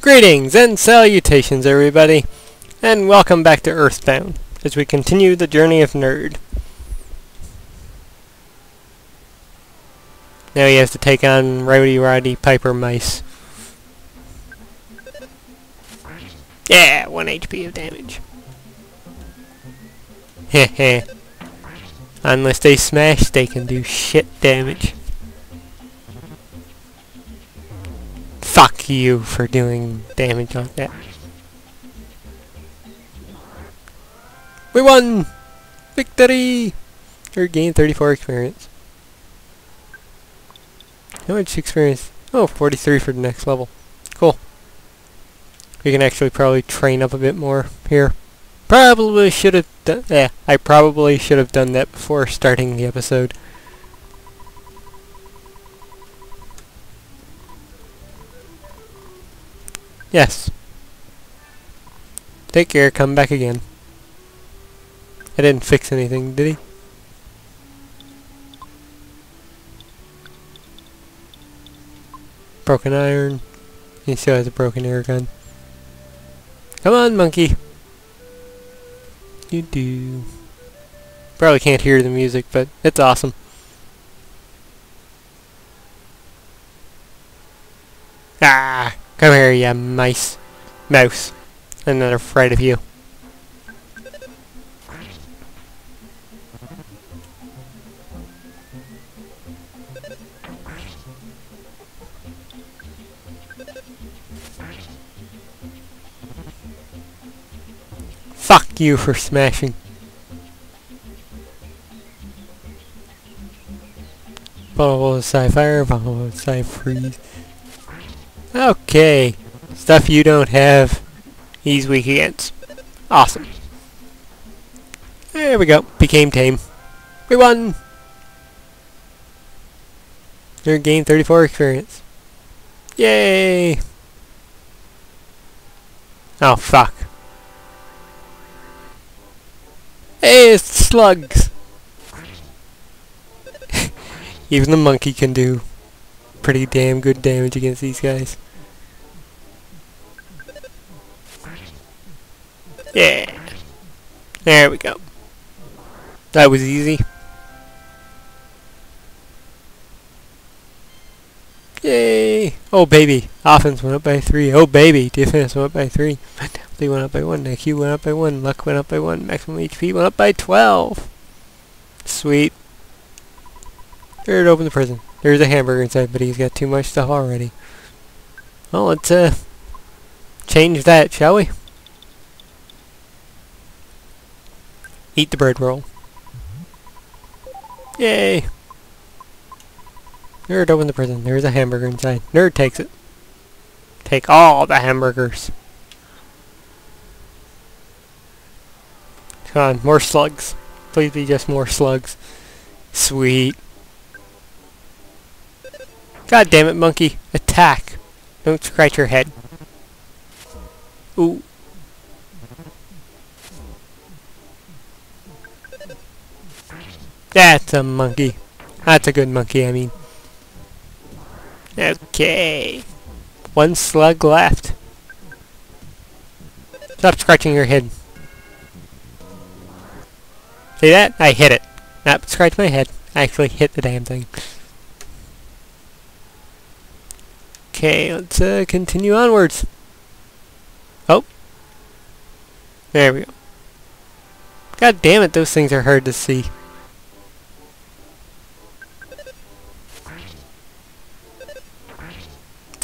Greetings and salutations, everybody, and welcome back to Earthbound as we continue the journey of Nerd. Now he has to take on Rowdy Roddy Piper Mice. Yeah, 1 HP of damage. Heh Unless they smash, they can do shit damage. Fuck you for doing damage like that. We won! Victory! Or gained 34 experience. How much experience? Oh, 43 for the next level. Cool. We can actually probably train up a bit more here. Probably should have done... Yeah, I probably should have done that before starting the episode. Yes. Take care, come back again. I didn't fix anything, did he? Broken iron. He still has a broken air gun. Come on, monkey. You do. Probably can't hear the music, but it's awesome. Ah! Come here, you mice. Mouse. I'm not afraid of you. Fuck you for smashing. Follow the PSI-fire, follow the PSI-freeze. Okay. Stuff you don't have, he's weak against. Awesome. There we go. Became tame. We won! You gained 34 experience. Yay! Oh, fuck. Hey, it's slugs! Even the monkey can do pretty damn good damage against these guys. Yeah. There we go. That was easy. Yay! Oh baby, offense went up by three. Oh baby, defense went up by three. They went up by one. IQ went up by one. Luck went up by one. Maximum HP went up by twelve. Sweet. Here it open the prison. There's a hamburger inside, but he's got too much stuff already. Well, let's uh change that, shall we? Eat the bread roll. Yay! Nerd open the prison. There's a hamburger inside. Nerd takes it. Take all the hamburgers. Come on, more slugs. Please be just more slugs. Sweet. God damn it, monkey. Attack. Don't scratch your head. Ooh. That's a monkey. That's a good monkey, I mean. Okay. One slug left. Stop scratching your head. See that? I hit it. Not scratch my head. I actually hit the damn thing. Okay, let's uh, continue onwards. Oh. There we go. God damn it, those things are hard to see.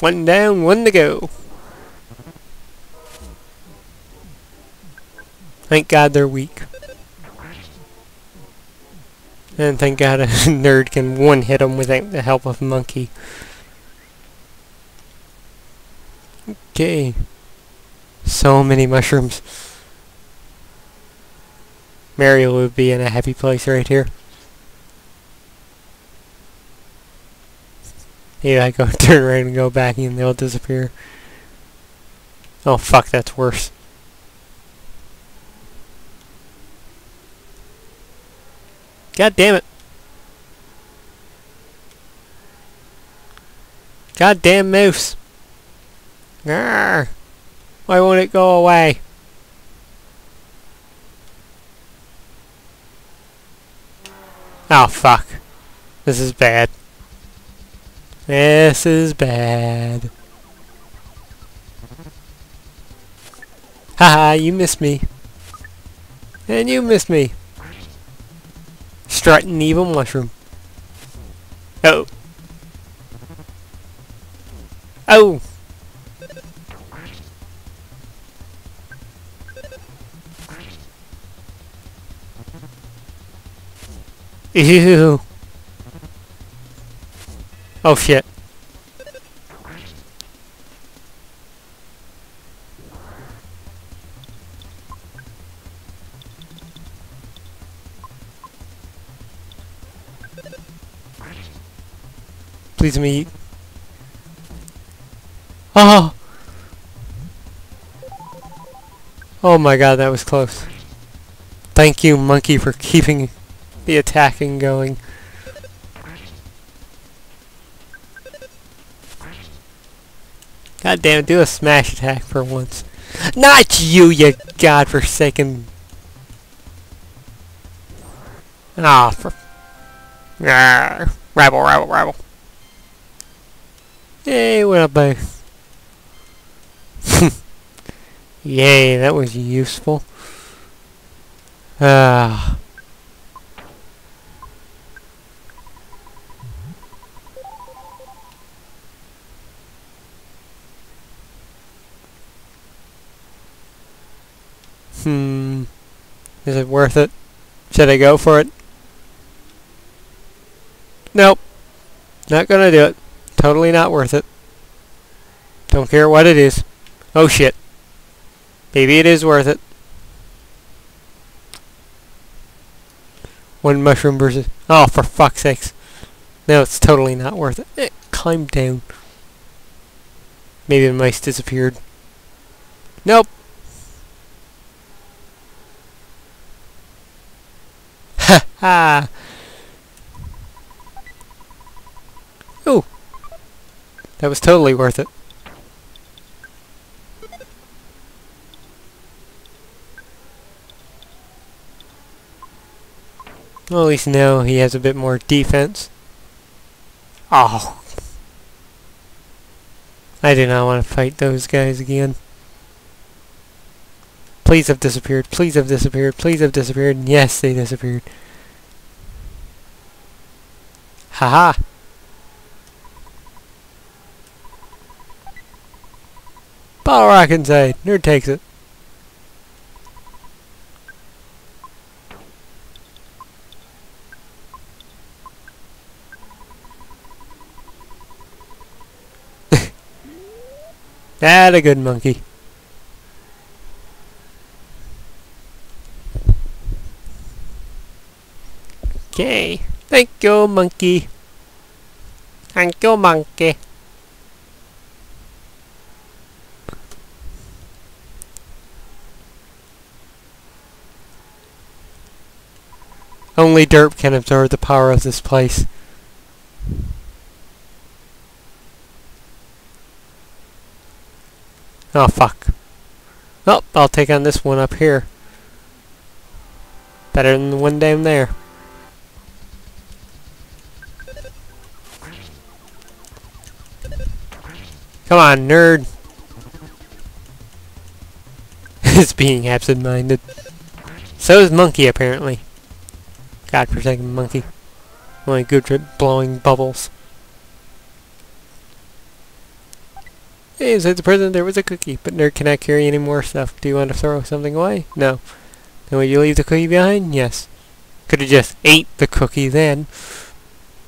One down, one to go. Thank God they're weak. And thank God a nerd can one-hit them without the help of a monkey. Okay. So many mushrooms. Mario would be in a happy place right here. Yeah, I go turn around and go back and they'll disappear. Oh fuck, that's worse. God damn it. God damn mouse. Grr. Why won't it go away? Oh, fuck. This is bad. This is bad. Haha, you missed me. And you missed me. Strutting evil mushroom. Oh. Oh! Ew. Oh shit. Please me. Oh! Oh my god, that was close. Thank you, monkey, for keeping the attacking going. God damn it, do a smash attack for once. Not you, you godforsaken... Ah, oh, for... Arrgh. Rabble, rabble, rabble. Yay, went up. Yay, that was useful. Ah... Hmm. Is it worth it? Should I go for it? Nope. Not gonna do it. Totally not worth it. Don't care what it is. Oh shit. Maybe it is worth it. One mushroom versus... Oh, for fuck's sakes. No, it's totally not worth it. Eh, climb down. Maybe the mice disappeared. Nope. Ha ha! Ooh. That was totally worth it. Well, at least now he has a bit more defense. Oh. I do not want to fight those guys again. Please have disappeared. Please have disappeared. Please have disappeared. Yes, they disappeared. Haha. -ha. Bottle rock inside. Nerd takes it. That a good monkey. Okay. Thank you, monkey. Thank you, monkey. Only Derp can absorb the power of this place. Oh, fuck. Oh, I'll take on this one up here. Better than the one down there. Come on, nerd. is being absent-minded. So is Monkey, apparently. God protect monkey. Only good at blowing bubbles. Hey, inside the prison there was a cookie, but nerd cannot carry any more stuff. Do you want to throw something away? No. Then would you leave the cookie behind? Yes. Could have just ate the cookie then.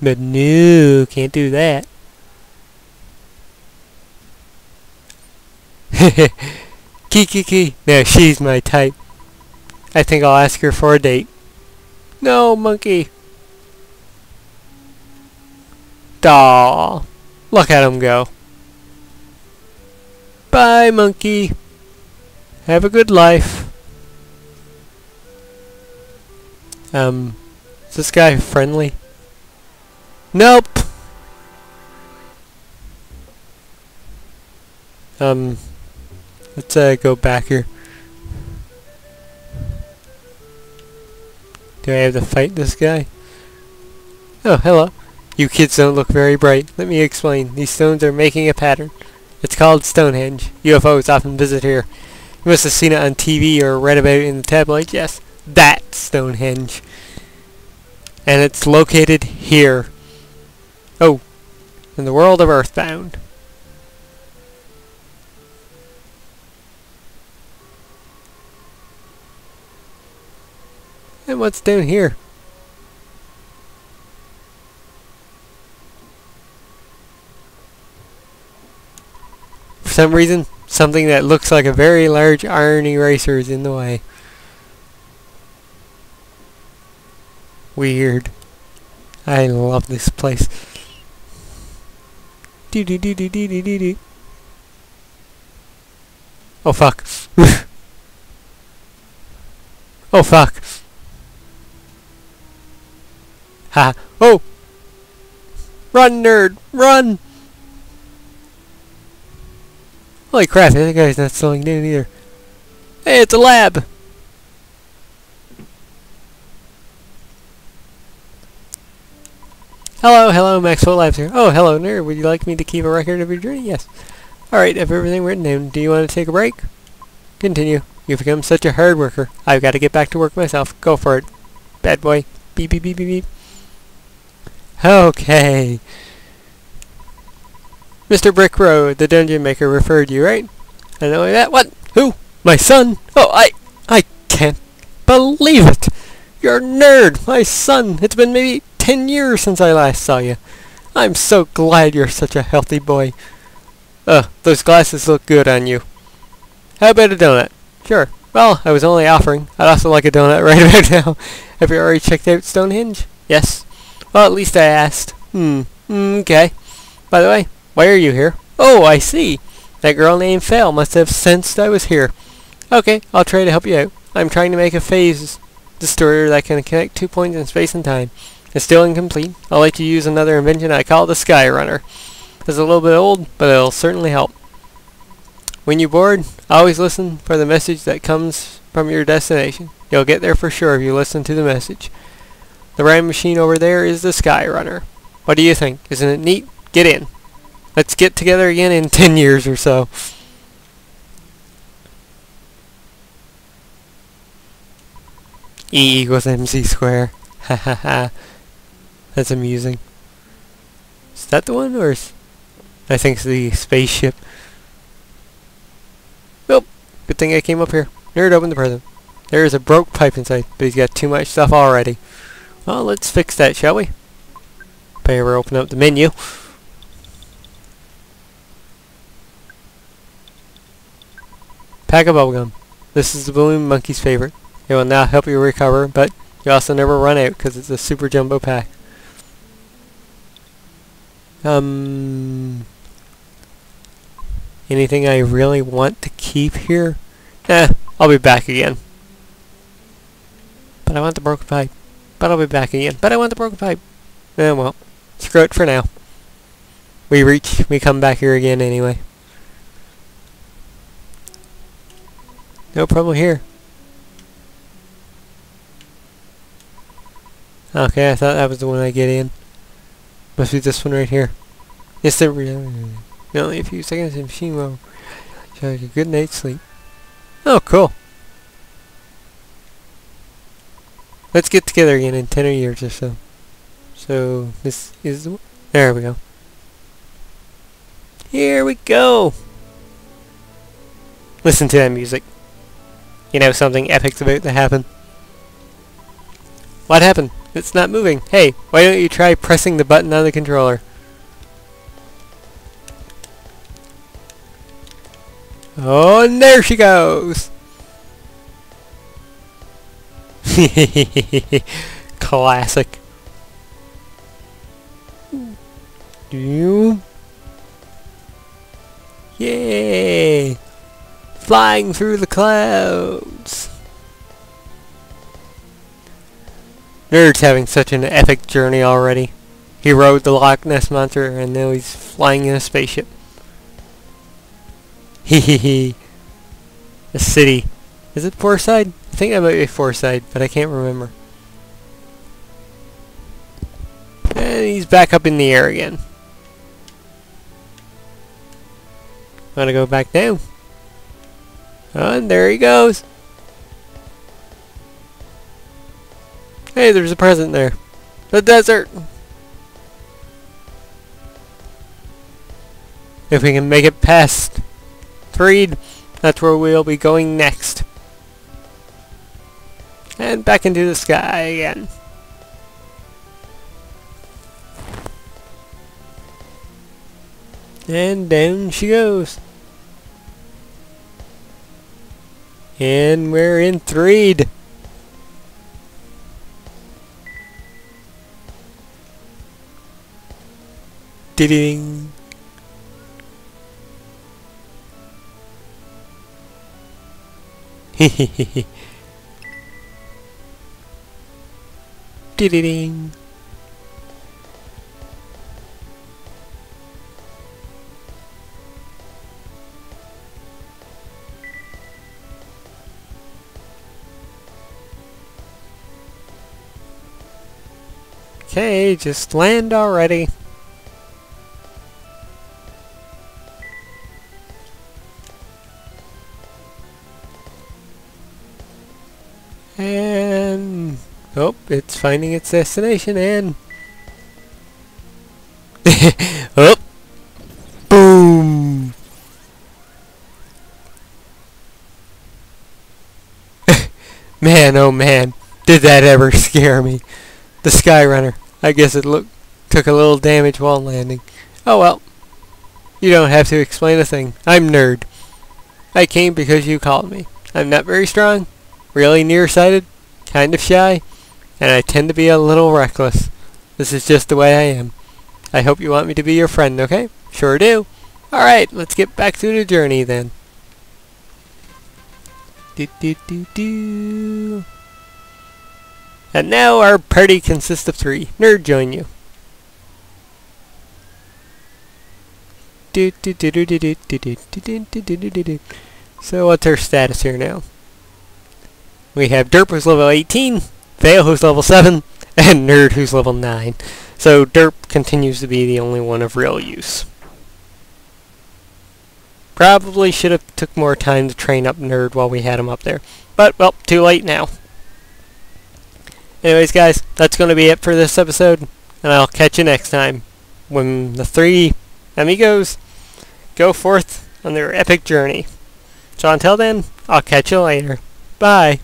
But no, can't do that. Kiki, No, she's my type. I think I'll ask her for a date. No, monkey. Daw. Look at him go. Bye, monkey. Have a good life. Um, is this guy friendly? Nope. Um, let's uh, go back here. Do I have to fight this guy? Oh, hello. You kids don't look very bright. Let me explain. These stones are making a pattern. It's called Stonehenge. UFOs often visit here. You must have seen it on TV or read about it in the tabloids. Yes, that Stonehenge. And it's located here. Oh, in the world of Earthbound. And what's down here? For some reason, something that looks like a very large iron eraser is in the way. Weird. I love this place. Do do do do do do do do. Oh fuck. oh fuck. Ha. Oh! Run, nerd! Run! Holy crap, that guy's not slowing down either. Hey, it's a lab! Hello, hello, Maxwell Labs here. Oh, hello, nerd. Would you like me to keep a record of your journey? Yes. Alright, have everything written down. Do you want to take a break? Continue. You've become such a hard worker. I've got to get back to work myself. Go for it. Bad boy. Beep, beep, beep, beep, beep. Okay. Mr. Brick Road, the dungeon maker referred you, right? I know that. What? Who? My son? Oh, I... I can't believe it! You're a nerd! My son! It's been maybe ten years since I last saw you. I'm so glad you're such a healthy boy. Ugh, those glasses look good on you. How about a donut? Sure. Well, I was only offering. I'd also like a donut right about now. Have you already checked out Stonehenge? Yes. Well, at least I asked. Hmm. Mm, okay. By the way, why are you here? Oh, I see. That girl named Fail must have sensed I was here. Okay, I'll try to help you out. I'm trying to make a phase distorter that can connect two points in space and time. It's still incomplete. I'll let you use another invention I call the Sky Runner. It's a little bit old, but it'll certainly help. When you're bored, always listen for the message that comes from your destination. You'll get there for sure if you listen to the message. The rhyme machine over there is the Sky Runner. What do you think? Isn't it neat? Get in. Let's get together again in 10 years or so. E equals mc square. Ha ha ha. That's amusing. Is that the one, or is... I think it's the spaceship. Well, good thing I came up here. Nerd opened the present. There is a broke pipe inside, but he's got too much stuff already. Well, let's fix that, shall we? Better open up the menu. Pack of bubblegum. This is the Balloon Monkey's favorite. It will now help you recover, but you also never run out because it's a super jumbo pack. Um, anything I really want to keep here? Eh, I'll be back again. But I want the broken pipe. But I'll be back again. But I want the broken pipe. Eh, well, screw it for now. We reach, we come back here again anyway. No problem here. Okay, I thought that was the one I get in. Must be this one right here. Yes, there we are. Only a few seconds in machine will show like a good night's sleep. Oh, cool. Let's get together again in 10 years or so. So, this is the. There we go. Here we go! Listen to that music. You know something epic's about to happen. What happened? It's not moving. Hey, why don't you try pressing the button on the controller? Oh, and there she goes! Classic. Do you? Yay! Flying through the clouds! Nerd's having such an epic journey already. He rode the Loch Ness Monster and now he's flying in a spaceship. Hee hee hee. The city. Is it Fourside? I think that might be Fourside, but I can't remember. And he's back up in the air again. Wanna go back down? And there he goes. Hey, there's a present there. The desert! If we can make it past Threed, that's where we'll be going next. And back into the sky again. And down she goes. And we're in Threed. Ding. Hehehehe. Ding. Okay, just land already. And... Oh, it's finding its destination and... oh! Boom! man, oh man, did that ever scare me. The Skyrunner. I guess it look, took a little damage while landing. Oh well. You don't have to explain a thing. I'm Nerd. I came because you called me. I'm not very strong, really nearsighted, kind of shy, and I tend to be a little reckless. This is just the way I am. I hope you want me to be your friend, okay? Sure do. Alright, let's get back to the journey then. Do do do do. And now our party consists of three. Nerd, join you. So what's our status here now? We have Derp who's level 18, Vale who's level 7, and Nerd who's level 9. So Derp continues to be the only one of real use. Probably should have took more time to train up Nerd while we had him up there. But, well, too late now. Anyways, guys, that's going to be it for this episode, and I'll catch you next time when the three amigos go forth on their epic journey. So until then, I'll catch you later. Bye.